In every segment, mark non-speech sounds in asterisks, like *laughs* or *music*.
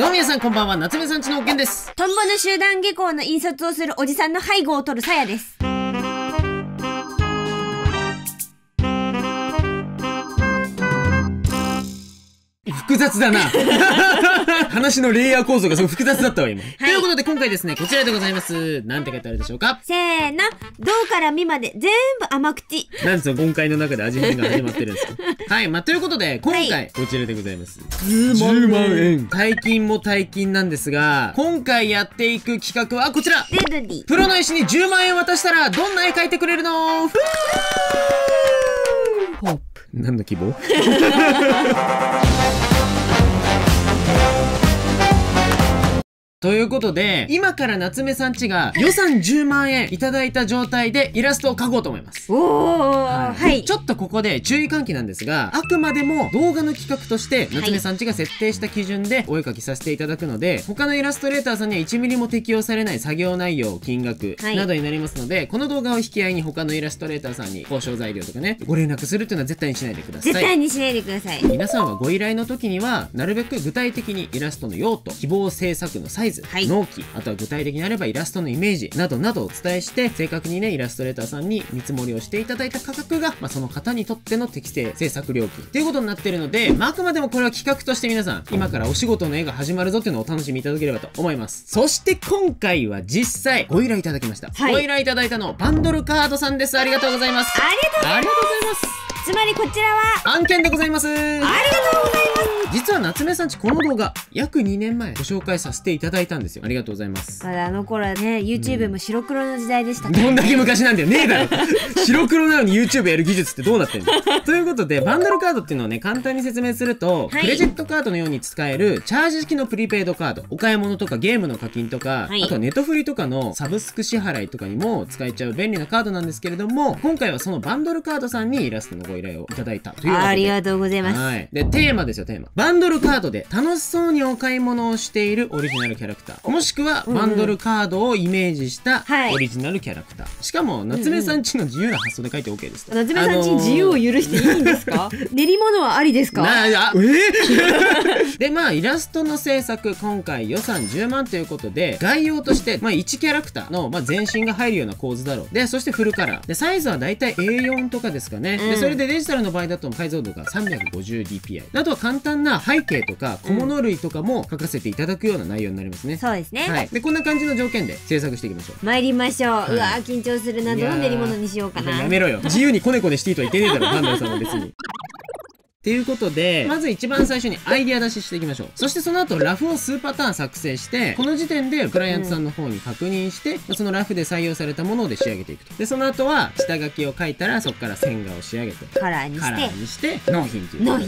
どうも皆さんこんばんは、夏目さんちのおけんです。トンボの集団下校の引率をするおじさんの背後を取るさやです。複雑だな。話のレイヤー構造がすごい複雑だったわ、今。ということで今回ですね、こちらでございます。なんて書いてあるでしょうかせーの、どうからみまで全部甘口。なんですよ、今回の中で味変が始まってるんですよ。はい、まあ、ということで、今回、はこちらでございます。10万円。大金も大金なんですが、今回やっていく企画はこちら。プロの絵師に10万円渡したら、どんな絵描いてくれるのふポップ。何の希望ということで、今から夏目さんちが予算10万円いただいた状態でイラストを描こうと思います。おー、はい。ちょっとここで注意喚起なんですが、あくまでも動画の企画として夏目さんちが設定した基準でお絵描きさせていただくので、他のイラストレーターさんには1ミリも適用されない作業内容、金額はいなどになりますので、この動画を引き合いに他のイラストレーターさんに交渉材料とかね、ご連絡するっていうのは絶対にしないでください。絶対にしないでください。皆さんはご依頼の時にはなるべく具体的にイラストの用途希望制作のサイズ、はい。納期あとは具体的にあればイラストのイメージなどなどをお伝えして正確にねイラストレーターさんに見積もりをしていただいた価格が、まあ、その方にとっての適正制作料金。ということになっているので、まあ、あくまでもこれは企画として皆さん今からお仕事の絵が始まるぞっていうのをお楽しみいただければと思います。そして今回は実際ご依頼いただきました、はい。ご依頼いただいたのはバンドルカードさんです。ありがとうございます。ありがとうございます。つまりこちらは、案件でございます。ありがとうございます。実は夏目さんちこの動画約2年前ご紹介させていただいたんですよ。ありがとうございます。まだあの頃はね、YouTube も白黒の時代でしたから。どんだけ昔なんだよ。ねえだろ。*laughs* 白黒なのに YouTube やる技術ってどうなってんの？*laughs* ということでバンダルカードっていうのをね簡単に説明すると、はい。クレジットカードのように使えるチャージ式のプリペイドカードお買い物とかゲームの課金とか、はい。あとはネットフリとかのサブスク支払いとかにも使えちゃう便利なカードなんですけれども今回はそのバンドルカードさんにイラストのご依頼をいただいたというわけでありがとうございます。はい。で、テーマですよ、テーマ。バンドルカードで楽しそうにお買い物をしているオリジナルキャラクター。もしくは、バンドルカードをイメージしたはいオリジナルキャラクター。しかも、夏目さんちの自由な発想で書いて OK ですと。夏目さんちに自由を許していいんですか、*laughs* 練り物はありですか？なあ、え？ー *laughs* で、まあ、イラストの制作、今回予算10万ということで、概要として、まあ、1キャラクターの、まあ、全身が入るような構図だろう。で、そしてフルカラー。で、サイズはだいたい A4 とかですかね。で、うんそれでデジタルの場合だと解像度が 350dpi。あとは簡単な背景とか小物類とかも書かせていただくような内容になりますね。そうですね。はい。で、こんな感じの条件で制作していきましょう。参りましょう。いうわー緊張するな。どの練り物にしようかな。やめろよ。自由にコネコネしていいとは言ってねえだろ、パンダさんは別に。っていうことで、まず一番最初にアイディア出ししていきましょう。そしてその後、ラフを数パターン作成して、この時点でクライアントさんの方に確認して、そのラフで採用されたもので仕上げていくと。で、その後は、下書きを書いたら、そこから線画を仕上げて、カラーにカラしてーにして、納品という納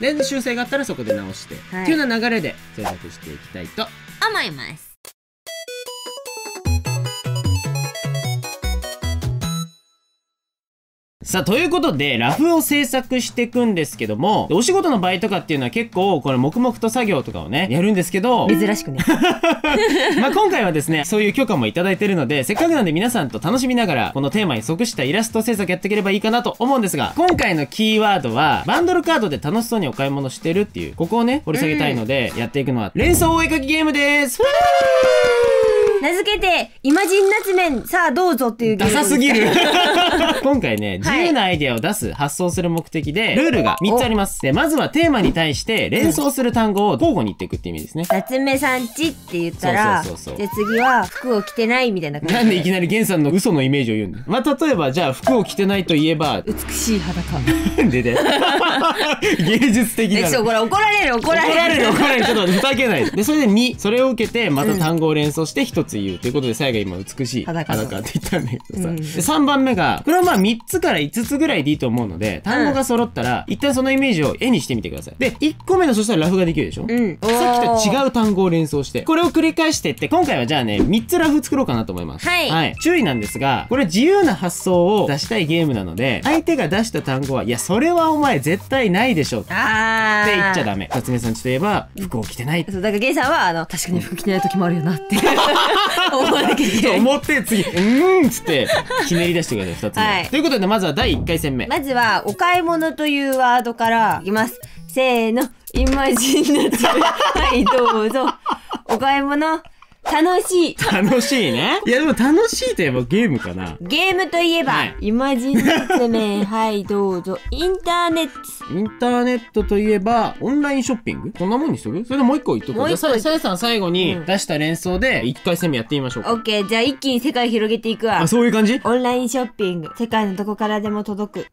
で、修正があったらそこで直して、はいっていうような流れで制作していきたいと思います。さあ、ということで、ラフを制作していくんですけども、お仕事の場合とかっていうのは結構、これ黙々と作業とかをね、やるんですけど、珍しくね。*laughs* まあ今回はですね、そういう許可もいただいてるので、せっかくなんで皆さんと楽しみながら、このテーマに即したイラスト制作やっていければいいかなと思うんですが、今回のキーワードは、バンドルカードで楽しそうにお買い物してるっていう、ここをね、掘り下げたいので、やっていくのは、連想お絵かきゲームです。名付けて、イマジン夏麺、さあどうぞっていうゲームダサすぎる *laughs* 今回ね、自由なアイデアを出す、発想する目的で、ルールが。3つあります。で、まずはテーマに対して連想する単語を交互に言っていくって意味ですね。夏目さんちって言ったら、そうそうそうそう。で次は服を着てないみたいな感じ。なんでいきなりゲンさんの嘘のイメージを言うんだまあ、例えば、じゃあ服を着てないと言えば、美しい裸。*laughs* でで。*laughs* 芸術的なの。えちょこれ怒られる怒られる。怒られる怒られる。ちょっと待ってふざけないで。それで2それを受けてまた単語を連想して1つ言うということで最後今美しい裸裸って言ったんだけどさ、うん。で3番目がこれはまあ3つから5つぐらいでいいと思うので単語が揃ったら一旦そのイメージを絵にしてみてくださいで1個目のそしたらラフができるでしょ、うん。さっきと違う。う単語を連想して、これを繰り返してって、今回はじゃあね、3つラフ作ろうかなと思います。はい注意なんですが、これ自由な発想を出したいゲームなので、相手が出した単語は、いや、それはお前絶対ないでしょって。言っちゃダメ。夏目さんちといえば、服を着てない。そう、だからゲイさんは、あの、確かに服着てない時もあるよなって。*laughs* 思わなきゃいけない。思って次、うーんっつって、ひねり出してください、2つ目。はいということで、まずは第1回戦目。まずは、お買い物というワードからいきます。せーの、イマジンナチュはい、どうぞ。*laughs* お買い物楽しい。楽しいね。*laughs* いやでも楽しいといえばゲームかな。ゲームといえば、はい。イマジン夏麺はいどうぞ。*laughs* インターネット。インターネットといえば、オンラインショッピング。こんなもんにしとくそれでもう一個言っとくじゃあささやさん最後にうん。出した連想で一回戦目やってみましょうか。オッケー。じゃあ一気に世界広げていくわ。あ、そういう感じ？オンラインショッピング。世界のどこからでも届く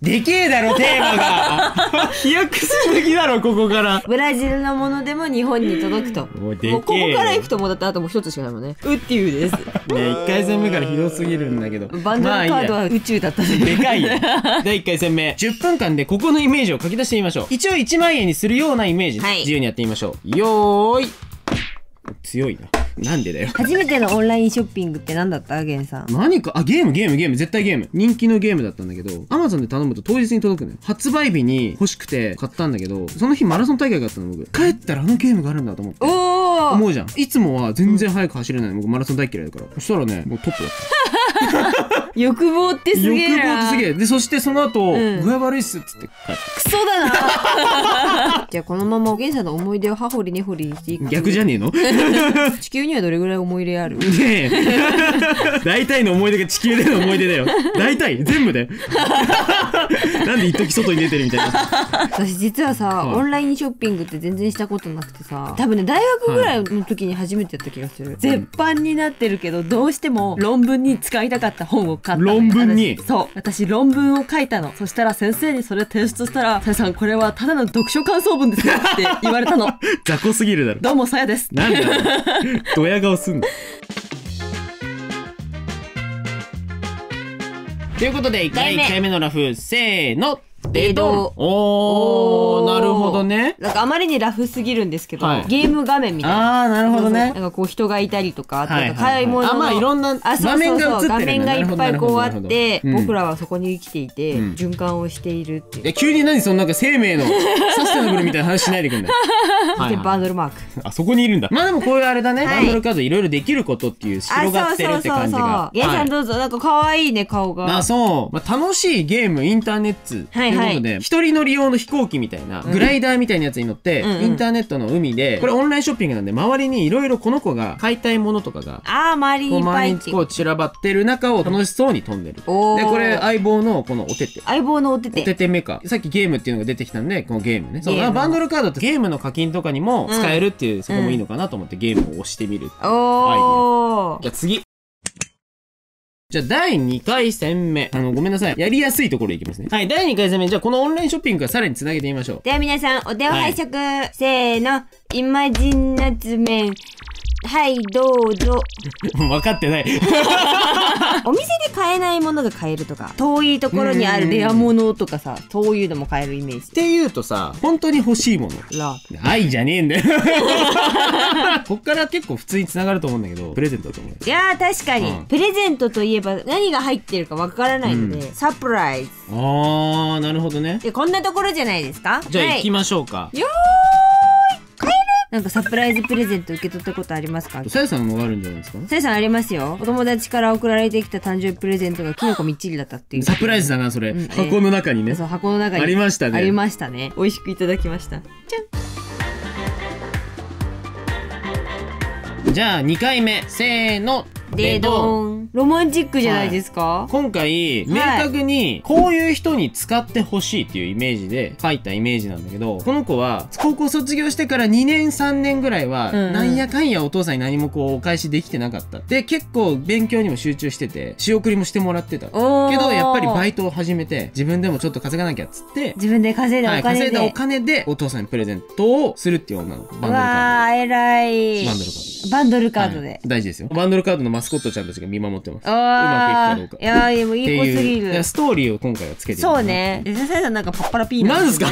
でけえだろ、テーマが飛躍しすぎだろ、ここから。ブラジルのものでも日本に届くともうでけえもうここから行くともうだってあともう一つしかないもんねウッデューですね一回戦目からひどすぎるんだけど。*laughs* バンドのカードは宇宙だったねでかいよ。*laughs* 第1回戦目。10分間でここのイメージを書き出してみましょう。一応1万円にするようなイメージ。はい自由にやってみましょう。よーい。強いな。なんでだよ。初めてのオンラインショッピングって何だった？ゲンさん何か、あ、ゲーム、ゲーム、ゲーム、絶対ゲーム。人気のゲームだったんだけど、アマゾンで頼むと当日に届くのよ。発売日に欲しくて買ったんだけど、その日マラソン大会があったの、僕。帰ったらあのゲームがあるんだと思って。思うじゃん。いつもは全然速く走れないの。僕マラソン大嫌いだから。そしたらね、もうトップだった。欲望ってす欲望げえなってすげえ。で、そしてその後、ん具合悪いっすっつって。クソだな *laughs* じゃあこのままおげんさんの思い出を歯掘り根掘りしていく逆じゃねえの？*laughs* 地球にはどれぐらい思い入れある？ねえ。*laughs* 大体の思い出が地球での思い出だよ。大体全部で。なんで一時外に出てるみたいな。私実はさ、はいオンラインショッピングって全然したことなくてさ多分ね大学ぐらいの時に初めてやった気がする、絶版になってるけどどうしても論文に使いたかった本を買った論文に。私そう。私論文を書いたの。そしたら先生にそれ提出したら「さやさんこれはただの読書感想文ですよ」って言われたの。*laughs* 雑魚すぎるだろ。どうもさやです。なんだよ。ドヤ顔すんの。*laughs* ということで、1回回目。1回目のラフ、せーの、デドおー、なるほどね。なんかあまりにラフすぎるんですけど、はい。ゲーム画面みたいな。あー、なるほどね。なん。かこう人がいたりとか、あとはいはいはい買い物の、あまあいろんなあそうそうそう画面が映ってる画面がいっぱいこうあって、僕らはそこに生きていて、うん。循環をしているっていう。え、急に何そのなんか生命の *laughs* サステナブルみたいな話しないでくんだ。よ。*laughs* はい。バンドルマーク。あ、そこにいるんだ。まあでもこういうあれだね。はい。バンドルカードいろいろできることっていう広がってるって感じが。ゲンさはい。んどうぞ、なんか可愛いね、顔が。あそう、まあ、楽しいゲームインターネットとはいはい。いうことで、一人乗り用の飛行機みたいな、グライダーみたいなやつに乗って、うんうん。インターネットの海でこれオンラインショッピングなんで周りにいろいろこの子が買いたいものとかがあー、周りにいっぱい毎日こう散らばってる中を楽しそうに飛んでる、でこれ相棒のこのおてて。相棒のおておてて。てメカさっきゲームっていうのが出てきたんでこのゲームね。そうバンドルカードってゲームの課金とかにも使えるっていう、そこもいいのかなと思ってゲームを押してみるおー。じゃあ次。じゃあ第2回戦目。あの、ごめんなさい。やりやすいところいきますね。はい、第2回戦目。じゃあこのオンラインショッピングからさらにつなげてみましょう。では皆さん、お手を拝借。せーの、イマジンナツ麺。はい、どうぞ。*laughs* 分かってない。*laughs* お店で買えないものが買えるとか、遠いところにあるレアものとかさ、そういうのも買えるイメージっ。ていうとさ、本当に欲しいもの。ラ愛じゃねえんだよ。*laughs* こっから結構普通に繋がると思うんだけど、プレゼントだと思う。いやー確かに、うんプレゼントといえば何が入ってるかわからないので、うサプライズあー、なるほどね。でこんなところじゃないですか？じゃあはい行きましょうか。よーい買えるなんかサプライズプレゼント受け取ったことありますか？さやさんのがあるんじゃないですか？さやさんありますよ。お友達から送られてきた誕生日プレゼントがキノコみっちりだったっていう。サプライズだな、それ。うん箱の中にね。そう箱の中に。ありましたね。ありましたね。美味しくいただきました。じじゃあ2回目。せーの。でどーん。ロマンチックじゃないですか、今回明確にこういう人に使ってほしいっていうイメージで書いたイメージなんだけどこの子は高校卒業してから2年3年ぐらいはうんうん。なんやかんやお父さんに何もこうお返しできてなかった。で結構勉強にも集中してて仕送りもしてもらってた。けどやっぱりバイトを始めて自分でもちょっと稼がなきゃっつって自分で稼いだはい、お金で、稼いだお金でお父さんにプレゼントをするっていう女の子。バンドルカわー偉い。ードバンドルカード。バンドルカードで、はい。大事ですよ。バンドルカードのマスコットちゃんたちが見守ってます。うあまくいくかどうか。いやーでもいい子すぎる。ストーリーを今回はつけてるそうね。で笹井さんなんかパッパラピーナなんですか？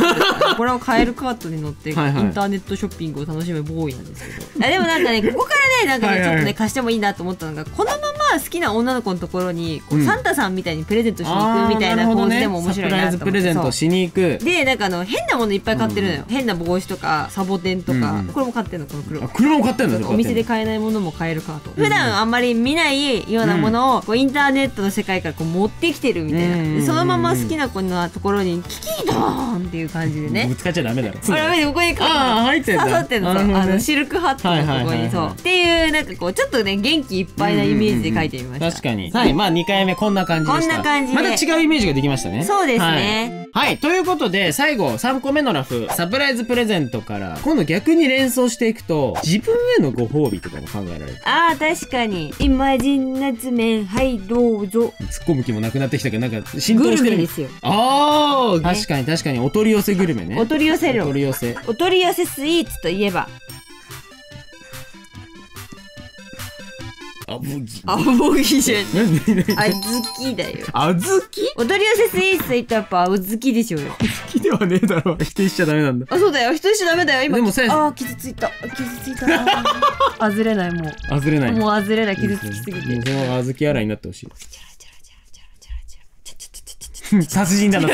これをカエルカートに乗ってインターネットショッピングを楽しむボーイなんですけど。*laughs* あでもなんかねここからねなんかねちょっとね貸してもいいなと思ったのがこのまま好きな女の子のところにこう、うんサンタさんみたいにプレゼントしに行くみたいな構図でも面白いなと思ってサプライズプレゼントしに行く。でなんかあの変なものいっぱい買ってるの。よ、変な帽子とかサボテンとか、うんうん。これも買ってるのこの黒あ車も買ってんだお店で買えないものも買えるカート、普段あんまり見ないようなものをこうインターネットの世界からこう持ってきてるみたいな、うん。でそのまま好きな子のところにキキドーンっていう感じでね。ぶつかっちゃダメだろ。あれ見てここにあー入ってんだ。刺さってんのあのシルクハットのここにそう。っていうなんかこうちょっとね元気いっぱいなイメージで書いてみました、確かに。はいまあ2回目こんな感じでした。こんな感じで。また違うイメージができましたね。そうですねはい、はいということで最後3個目のラフサプライズプレゼントから今度逆に連想していくと自分へのご褒美とかも考えられる。あー確かに。イマジンナツメンはいどうぞ。突っ込む気もなくなってきたけどなんか浸透グルしてる。メですよ。ああ確かに確かに。お取り寄せグルメね。お取り寄せおる取り寄せ。お取り寄せスイーツといえばあぶぎあぼぎじゃん。あずきだよ。あずきお取り寄せスイーツといったらやっぱあずきでしょうよ。好きではねえだろ。否定しちゃダメなんだ。あそうだよ。人しちゃダメだよ。今。でもさあー傷ついた。傷ついたあずれないもあずれない。うもうあずれない。傷つきすぎて。もうそのまま小豆洗いになってほしい。殺人だな、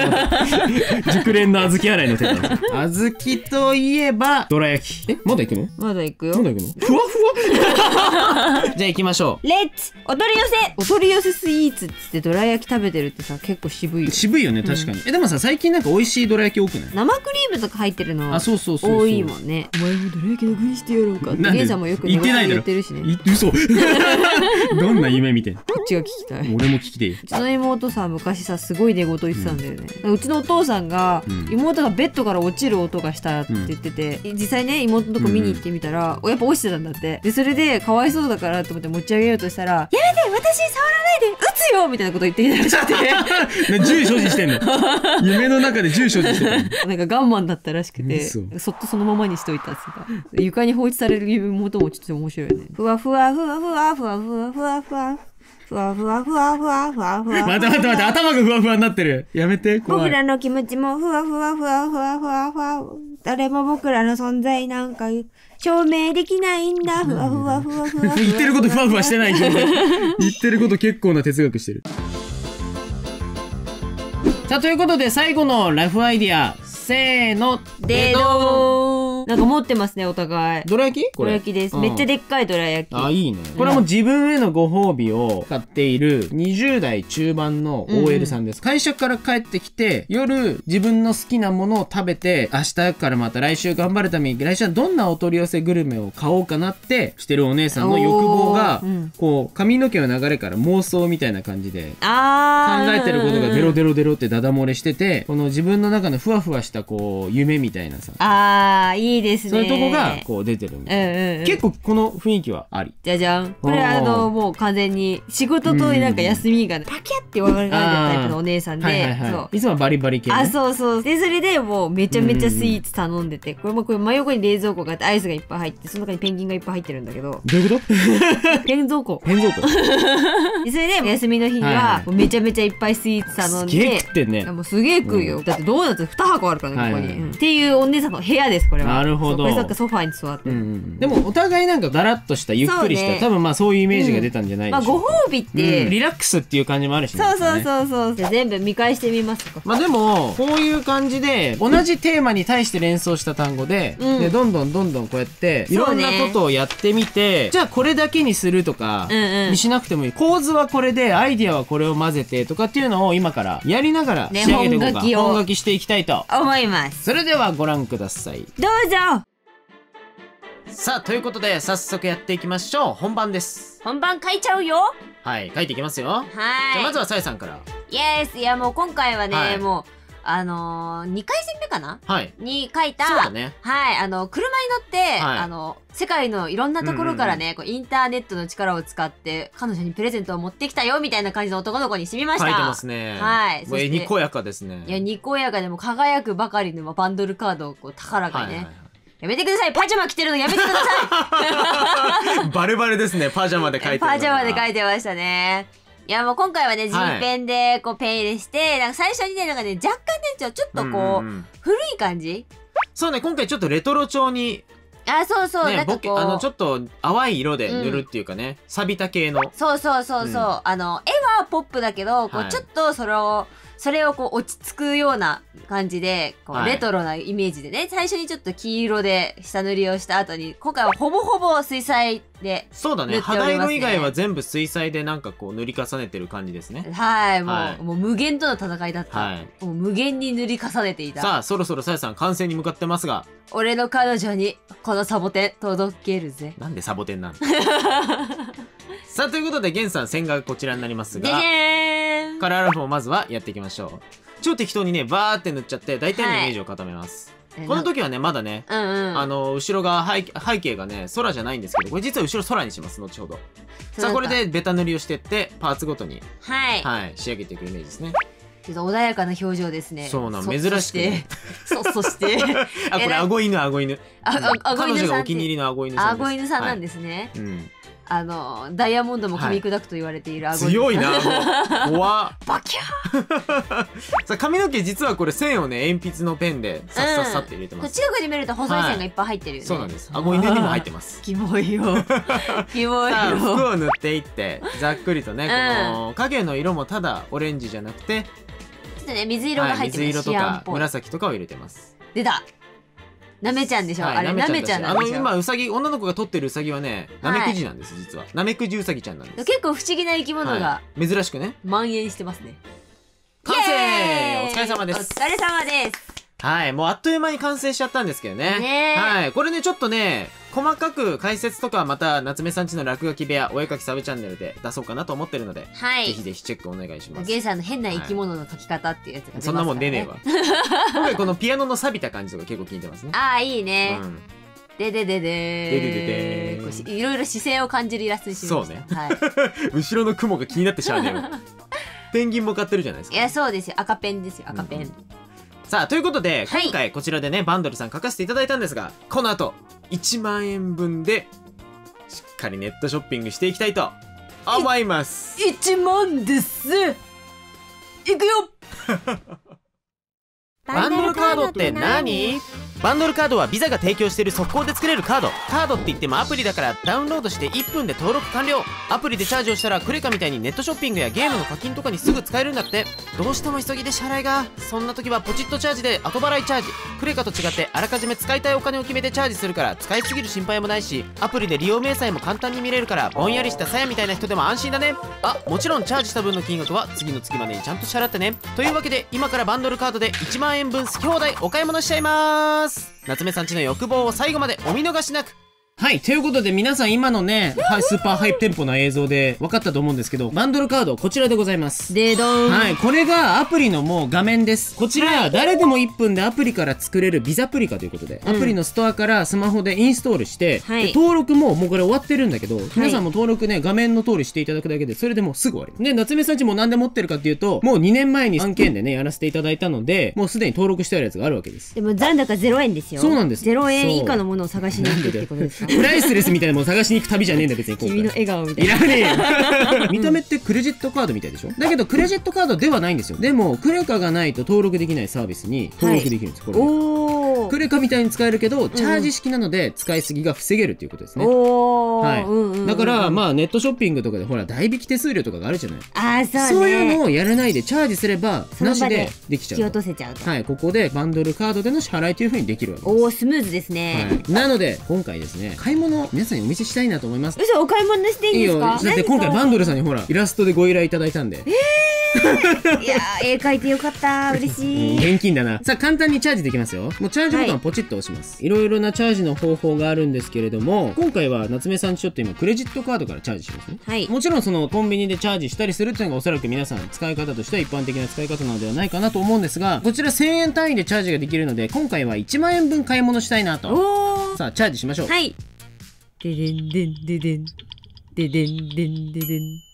熟練の小豆洗いの手だ。小豆といえば、どら焼き。え、まだ行くのまだ行くよまだ行くのふわ *laughs* じゃあ行きましょレッツお取り寄せ。お取り寄せスイーツっつってどら焼き食べてるってさ結構渋いよう。渋いよね、確かに。え、でもさ、最近なんか美味しいどら焼き多くない？生クリームとか入ってるのあ、そうそうそうそう。多いもんね。お前もどら焼きの具にしてやろうかって。なんで姉さんもよく言ってないだろ。言ってるしね。い嘘。*laughs* どんな夢見てんこっちが聞きたい。俺も聞きてえよ。うちの妹さ昔さすごい寝言言ってたんだよね、うちのお父さんが、うん。妹がベッドから落ちる音がしたって言ってて、実際ね妹のとこ見に行ってみたら、やっぱ落ちてたんだって。でそれでかわいそうだからと思って持ち上げようとしたら「やめて私触らないで撃つよ!」みたいなこと言ってきたらしくて。な *laughs* 銃所持してんの。*laughs* 夢の中で銃所持してたの。なんかガンマンだったらしくて嘘。そっとそのままにしといたっつっ床に放置される妹もちょっと面白いよね。ふわふわふわふわふわふわふわふわふわふわふわふわふわふわ待って待って待って頭がふわふわになってる。やめて怖い。僕らの気持ちもふわふわふわふわふわふわ誰も僕らの存在なんか証明できないんだ。ふわふわふわふわ言ってることふわふわしてない状態 *laughs* 言ってること結構な哲学してる。さあということで最後のラフアイディア。せーの。でどーんなんか持ってますねお互い。どら焼き？どら焼きです、うん。めっちゃでっかいどら焼き。あいいね。これはもう自分へのご褒美を買っている20代中盤の OL さんです、会社から帰ってきて夜自分の好きなものを食べて明日からまた来週頑張るために来週はどんなお取り寄せグルメを買おうかなってしてるお姉さんの欲望がうん。こう髪の毛の流れから妄想みたいな感じで考えてることがデロデロデロってダダ漏れしててこの自分の中のふわふわしたこう夢みたいなさ。あーいいですね。そういうとこがこう出てるみたいな、うんうんうん、結構この雰囲気はあり。じゃじゃん。これおーあのもう完全に仕事となんか休みがパキャって分かれるタイプのお姉さんで、はいはいはいそう。いつもはバリバリ系、ね、あそうそう。でそれでもうめちゃめちゃスイーツ頼んでて、これもこれ真横に冷蔵庫があってアイスがいっぱい入ってその中にペンギンがいっぱい入ってるんだけど。どういうこと？ペン蔵庫変蔵庫でそれで休みの日にはめちゃめちゃいっぱいスイーツ頼んすげえで食ってんね。もうすげえ食うよ、だってドーナツ2箱あるからねここに、はいはいうんっていうお姉さんの部屋ですこれはなるほど。こソファーに座って。る、うんうん、でもお互いなんかだらっとしたゆっくりした、ね。多分まあそういうイメージが出たんじゃないまあでしょう。ごか、褒美って、うん。リラックスっていう感じもあるしねそうそううそう。そう全部見返してみますか。まあでもこういう感じで同じテーマに対して連想した単語で,、うん。でどんどんどんどんこうやっていろんなことをやってみて、じゃあこれだけにするとかうんうん。にしなくてもいい、構図はこれでアイディアはこれを混ぜてとかっていうのを今からやりながらね仕上げていこうか、本書きしていきたいと。思います。それではご覧ください。どうぞさあということで早速やっていきましょう。本番です。本番書いちゃうよ。はい書いていきますよ、はい。じゃあまずはさえさんから。イエスいやもう今回はね、はい。もうあのー、2回戦目かな？はい。に書いたそうだね。はいあの車に乗って、はい。あの世界のいろんなところからね、こうインターネットの力を使って彼女にプレゼントを持ってきたよみたいな感じの男の子にしてみました。書いてますね。はい。これそしてにこやかですね。いやにこやかでも輝くばかりのバンドルカードをこう高らかにね、はいはいはいやめてください。パジャマ着てるのやめてください。*laughs* バレバレですね。パジャマで書いてるパジャマで書いてましたね。いやもう今回はね、G はい。ペンでこうペン入れして、なんか最初にね、なんかね、若干ね、ちょちょっとこう、んんん。古い感じ？そうね今回ちょっとレトロ調にあ、そうそう、なねんかこう。あのちょっと淡い色で塗るっていうかね、錆びた系の。そうそうそうそう、うん。あの絵はポップだけどこう、はい。ちょっとそれをそれをこう落ち着くような感じで、こうはい。レトロなイメージでね、最初にちょっと黄色で下塗りをした後に、今回はほぼほぼ水彩で、そうだね。肌色以外は全部水彩でなんかこう塗り重ねてる感じですね。はい、もう、はい。もう無限との戦いだった。はい。もう無限に塗り重ねていた。さあそろそろさやさん完成に向かってますが。俺の彼女にこのサボテン届けるぜ。なんでサボテンなの *laughs* *laughs* さあということでゲンさん線がこちらになりますでがカラーアルファをまずはやっていきましょう。超適当にねバーって塗っちゃって大体のイメージを固めます、えこの時はねまだねうんうん。あの後ろが背背景がね空じゃないんですけどこれ実は後ろ空にします後ほど。さあこれでベタ塗りをしてってパーツごとにはい。はい仕上げていくイメージですね。ちょっと穏やかな表情ですね。そうなんそ珍しくね。*laughs* そそそして、*laughs* あこれ顎犬顎犬。ああ顎彼女がお気に入りの顎犬さんです。顎犬さんなんでですね。す、うん、あの、ダイヤモンドも噛み砕くと言われている顎犬さん。強いな顎怖っ *laughs* バキャ *laughs* さあ髪の毛実はこれ線をね鉛筆のペンでさっさっさって入れてーます、近くで見ると細い線がいっぱい入ってるよね。そうなんです顎犬にも入ってます *laughs* キモいよ。キモいさあ服よ。を塗っていってざっくりとね、この影の色もただオレンジじゃなくて、ちょっとね、水色がはい、入ってる、水色とか。紫とかを入れてます出た。なめちゃんでしょ、はいあれ、なめちゃんなんでしょあの今ウサギ女の子が撮ってるウサギはねナメクジなんです、実は。ナメクジウサギちゃんなんです。結構不思議な生き物がはい、珍しくね。蔓延してますね。完成！お疲れ様です。お疲れ様です。はい、もうあっという間に完成しちゃったんですけどね。ねはい、これね、ちょっとね、細かく解説とかまた夏目さんちの落書き部屋お絵かきサブチャンネルで出そうかなと思ってるので、はい、ぜひぜひチェックお願いします。ゲンさんの変な生き物の描き方っていうやつが、ね。はい、そんなもん出ねえわ。*laughs* 今回このピアノの錆びた感じとか結構聞いてますね。ああいいね、うん、でででででででいろいろ姿勢を感じるイラストにしまそうね、はい、後ろの雲が気になってしゃあねえわ。*laughs* ペンギンも買ってるじゃないですか。いやそうですよ。赤ペンですよ。赤ペン、うんうん。さあということで、はい。今回こちらでねバンドルさん書かせていただいたんですがこの後1万円分でしっかりネットショッピングしていきたいと思います。1万です。いくよ。*laughs* バンドルカードって何？バンドルカードはビザが提供している速攻で作れるカード。カードって言ってもアプリだからダウンロードして1分で登録完了。アプリでチャージをしたらクレカみたいにネットショッピングやゲームの課金とかにすぐ使えるんだって。どうしても急ぎで支払いが。そんな時はポチッとチャージで後払いチャージ。クレカと違ってあらかじめ使いたいお金を決めてチャージするから使いすぎる心配もないしアプリで利用明細も簡単に見れるからぼんやりしたさやみたいな人でも安心だね。あもちろんチャージした分の金額は次の月までにちゃんと支払ってね。というわけで今からバンドルカードで1万円分好き放題お買い物しちゃいます。夏目さんちの欲望を最後までお見逃しなく。はい、ということで皆さん今のね、はい、スーパーハイテンポな映像で分かったと思うんですけど、バンドルカードこちらでございます。でどん。はい、これがアプリのもう画面です。こちら、誰でも1分でアプリから作れるビザプリカということで、アプリのストアからスマホでインストールして、はいで登録ももうこれ終わってるんだけど、皆さんも登録ね、画面の通りしていただくだけで、それでもうすぐ終わり。で、夏目さんちも何で持ってるかっていうと、もう2年前に案件でね、やらせていただいたので、もうすでに登録してあるやつがあるわけです。でも残高0円ですよ。そうなんです0円以下のものを探しに行くってことですか？プライスレスみたいなもの探しに行く旅じゃねえんだ別に君の笑顔みたいな。いらねえよ見た目ってクレジットカードみたいでしょ？だけどクレジットカードではないんですよでもクレカがないと登録できないサービスに登録できるんです、これねおー。クレカみたいに使えるけどチャージ式なので使いすぎが防げるっていうことですね。はい、うんうんうんだからまあネットショッピングとかでほら代引き手数料とかがあるじゃない。あー、そうね。そういうのをやらないでチャージすればなしでできち引きゃうと落とせちゃうと。はいここでバンドルカードでの支払いというふうにできるわけです。おー、スムーズですね。はい、なので今回ですね買い物皆さんにお見せしたいなと思います。嘘、お買い物していいんいいですか？よだって今回バンドルさんにほらイラストでご依頼いただいたんで。いやー、絵描いてよかった。嬉しい。現金だな。さあ簡単にチャージできますよ。もうチャージボタンをポチッと押します、い、ろいろなチャージの方法があるんですけれども今回は夏目さんちょっと今クレジットカードからチャージしますねはい。もちろんそのコンビニでチャージしたりするっていうのがおそらく皆さん使い方としては一般的な使い方なのではないかなと思うんですがこちら1000円単位でチャージができるので今回は1万円分買い物したいなと。さあチャージしましょう、はい。ででんでんででん。ででんでんででん。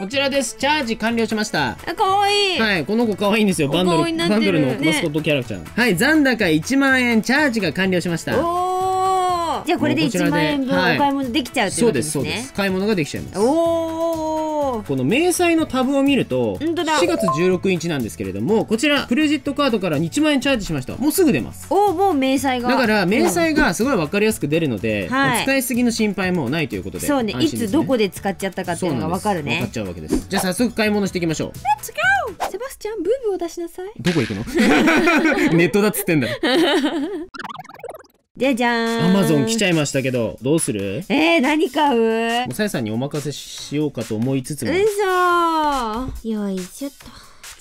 こちらですチャージ完了しましたあ、かわいい。はい、この子可愛いんですよ。バンドル、バンドルのマスコットキャラクター。はい、残高1万円、チャージが完了しました。おー。じゃあこれで1もうこちらで万円分おはい買い物できちゃうというそうです、わけですね。そうです。買い物ができちゃいます。おー。おこの明細のタブを見ると本当だ。4月16日なんですけれどもこちらクレジットカードから1万円チャージしました。もうすぐ出ます。おもう明細が。だから明細がすごい分かりやすく出るので、はい。使いすぎの心配もないということでそうね。いつどこで使っちゃったかっていうのがわかるね。分かっちゃうわけです。じゃあ早速買い物していきましょう。セバスチャンブーブーを出しなさい。どこ行くの？*laughs* ネットだっつってんだろじゃじゃーん。アマゾン来ちゃいましたけどどうする？えー、何買う？もうさやさんにお任せしようかと思いつつも。うそよいしょっと。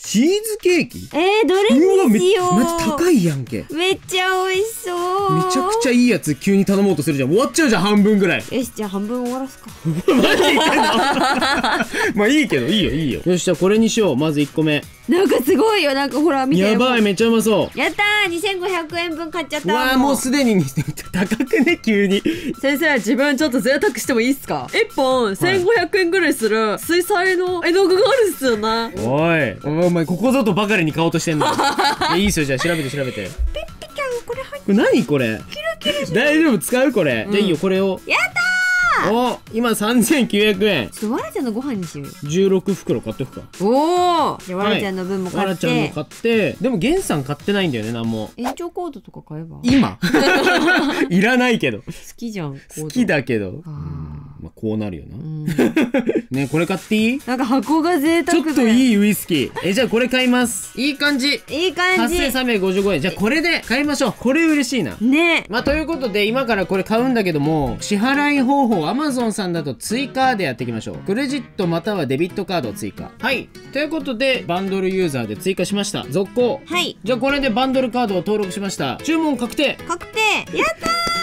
チーズケーキ？えー、どれうわめにしよう。マジ高いやんけ。めっちゃ美味しそう。めちゃくちゃいいやつ急に頼もうとするじゃん。終わっちゃうじゃん半分ぐらい。よしじゃあ半分終わらすか。*laughs* *laughs* まあいいけどいいよいいよ。よしじゃあこれにしよう。まず1個目なんかすごいよなんかほら見て。やばいめっちゃうまそう。やったー2500円分買っちゃっうたわーもう。すでに *laughs* 高くね急に。先生自分ちょっと贅沢してもいいっすか？1本1500円ぐらいする水彩の絵の具があるっすよねおい。おお前ここぞとばかりに買おうとしてんの？*laughs* いやいいっすよじゃあ調べて調べて。ピキャンこれ入っこれ何これ？大丈夫？使うこれ、じゃあいいよこれを。やったお今3900円ちょっとわらちゃんのご飯にしようよ。16袋買っとくか。おおじゃあわらちゃんの分もわ買って、らちゃんの買ってでもゲンさん買ってないんだよねなんも延長コードとか買えば？好今。*laughs* いらないけど。きじゃん好きだけど。あーまあ、こうなるよな、うん。ねこれ買っていい？なんか箱が贅ちょっといいウイスキー。えじゃあこれ買います。いい感じ。いい感じ。8355円。じゃあこれで買いましょう。これ嬉しいな。ね。まあということで今からこれ買うんだけども支払い方法 Amazon さんだと追加でやっていきましょう。クレジットまたはデビットカードを追加。はい。ということでバンドルユーザーで追加しました。続行。はい。じゃあこれでバンドルカードを登録しました。注文確定。確定。やった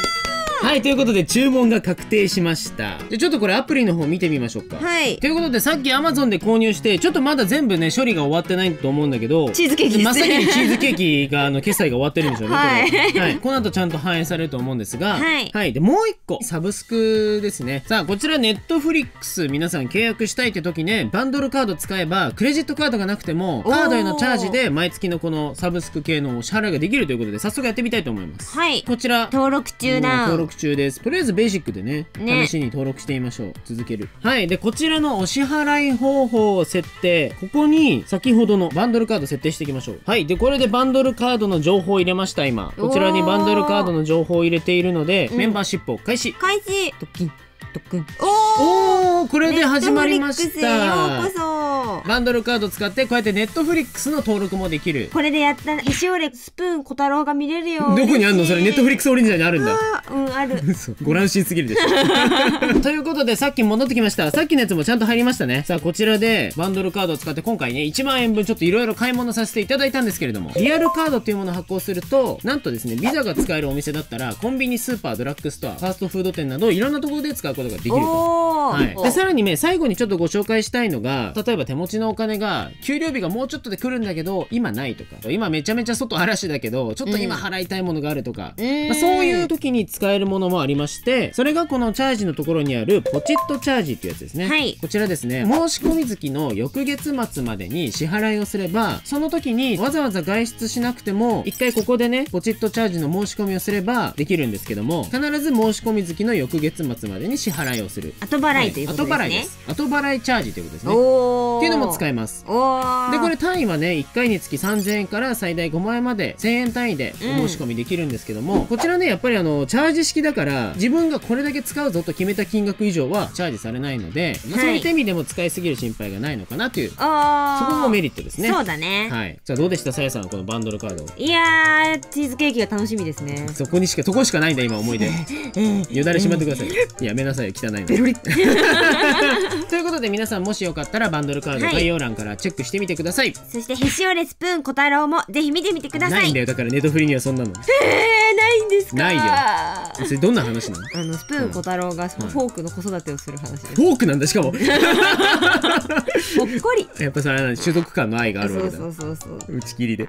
はいということで注文が確定しました。じゃあちょっとこれアプリの方見てみましょうか。はい。ということでさっき Amazon で購入してちょっとまだ全部ね処理が終わってないと思うんだけどチーズケーキね真っ先にチーズケーキがあの決済が終わってるんでしょうね、はい。これは。い、この後ちゃんと反映されると思うんですがはい。でもう一個サブスクですね。さあこちら Netflix 皆さん契約したいって時ねバンドルカード使えばクレジットカードがなくてもカードへのチャージで毎月のこのサブスク系のお支払いができるということで早速やってみたいと思います。はい。こちら。登録中な登録中です。とりあえずベーシックでねね。試しに登録してみましょう。続ける。はい。でこちらのお支払い方法設定。ここに先ほどのバンドルカード設定していきましょう。はい。でこれでバンドルカードの情報を入れました今。こちらにバンドルカードの情報を入れているので、うん。メンバーシップを開始。開始。ドッキンおおこれで始まりましへようこたそ。バンドルカード使ってこうやってネットフリックスの登録もできる。これでやったら石折れスプーン小太郎が見れるよどこにあんの？それネットフリックスオリジナルにあるんだ。うんある。*laughs* 嘘ご乱心すぎるでしょ。*laughs* ということでさっき戻ってきました。さっきのやつもちゃんと入りましたね。さあこちらでバンドルカードを使って今回ね1万円分ちょっといろいろ買い物させていただいたんですけれどもリアルカードっていうものを発行するとなんとですねビザが使えるお店だったらコンビニスーパードラッグストアファーストフード店などいろんなところで使うことができると。はい、でさらにね最後にちょっとご紹介したいのが例えば手持ちのお金が給料日がもうちょっとで来るんだけど今ないとか。今めちゃめちゃ外嵐だけどちょっと今払いたいものがあるとか、うん。まあ、そういう時に使えるものもありましてそれがこのチャージのところにあるポチッとチャージっていうやつですね、はい。こちらですね。申し込み月の翌月末までに支払いをすればその時にわざわざ外出しなくても一回ここでねポチッとチャージの申し込みをすればできるんですけども必ず申し込み月の翌月末までに支払いをする。後払いということですね、後払い。です後払いチャージということですね。っていうのも使えます。でこれ単位はね1回につき3000円から最大5万円まで1000円単位でお申し込みできるんですけども、こちらねやっぱりあのチャージ式だから自分がこれだけ使うぞと決めた金額以上はチャージされないので、そういった意味でも使いすぎる心配がないのかなという、そこもメリットですね。そうだね、はい。じゃあどうでした？さやさんはこのバンドルカードい、やーチーズケーキが楽しみですね。そこにしかとこしかないんだ今思い出。*laughs* よだれしまってください。やめなさいよ汚いの。ベロリ。*laughs* ということで皆さんもしよかったらバンドルカードはい。概要欄からチェックしてみてください、そしてへし折れスプーン小太郎もぜひ見てみてください。ないんだよ。だからネットフリにはそんなの。えー、ないんですか？ないよ。それどんな話なの？あのスプーン小太郎がフォークの子育てをする話です、フォークなんだ。しかも。ほっこり。*laughs* やっぱそれは種族間の愛があるわけだ。そうそうそうそう。打ち切りで